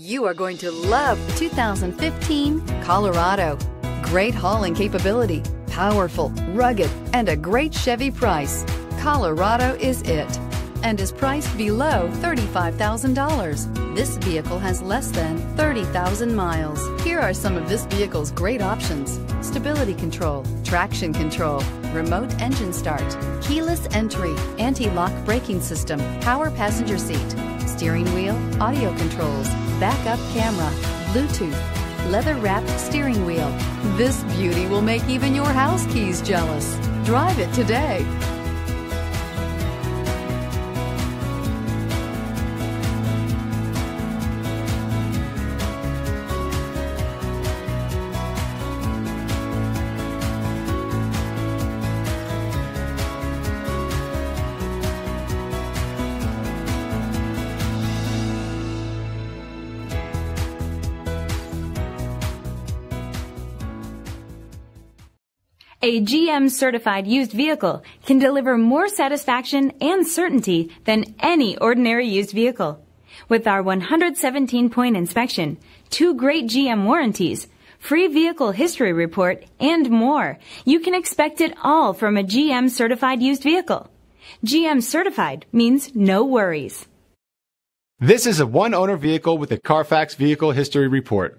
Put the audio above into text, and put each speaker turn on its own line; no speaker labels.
You are going to love the 2015 Colorado. Great hauling capability, powerful, rugged, and a great Chevy price. Colorado is it and is priced below $35,000. This vehicle has less than 30,000 miles. Here are some of this vehicle's great options. Stability control, traction control, remote engine start, keyless entry, anti-lock braking system, power passenger seat, steering wheel, audio controls, backup camera, Bluetooth, leather-wrapped steering wheel. This beauty will make even your house keys jealous. Drive it today.
A GM certified used vehicle can deliver more satisfaction and certainty than any ordinary used vehicle. With our 117 point inspection, two great GM warranties, free vehicle history report, and more, you can expect it all from a GM certified used vehicle. GM certified means no worries.
This is a one owner vehicle with a Carfax vehicle history report.